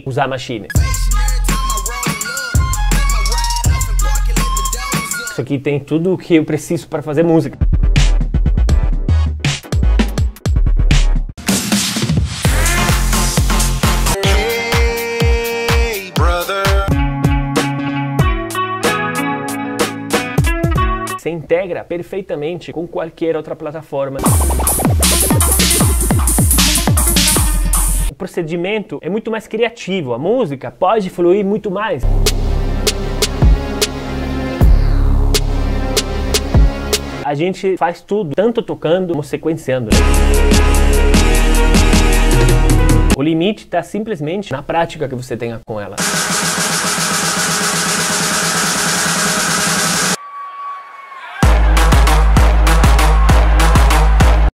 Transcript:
que usar machine. Isso aqui tem tudo o que eu preciso para fazer música. se integra perfeitamente com qualquer outra plataforma. Procedimento é muito mais criativo, a música pode fluir muito mais. A gente faz tudo, tanto tocando como sequenciando. O limite está simplesmente na prática que você tenha com ela.